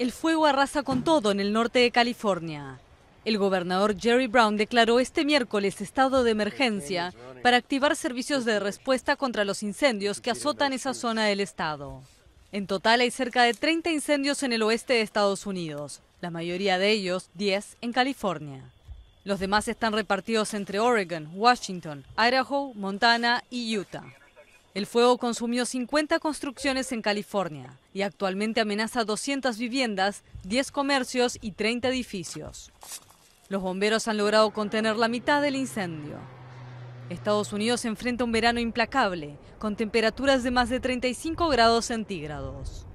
El fuego arrasa con todo en el norte de California. El gobernador Jerry Brown declaró este miércoles estado de emergencia para activar servicios de respuesta contra los incendios que azotan esa zona del estado. En total hay cerca de 30 incendios en el oeste de Estados Unidos, la mayoría de ellos 10 en California. Los demás están repartidos entre Oregon, Washington, Idaho, Montana y Utah. El fuego consumió 50 construcciones en California y actualmente amenaza 200 viviendas, 10 comercios y 30 edificios. Los bomberos han logrado contener la mitad del incendio. Estados Unidos enfrenta un verano implacable, con temperaturas de más de 35 grados centígrados.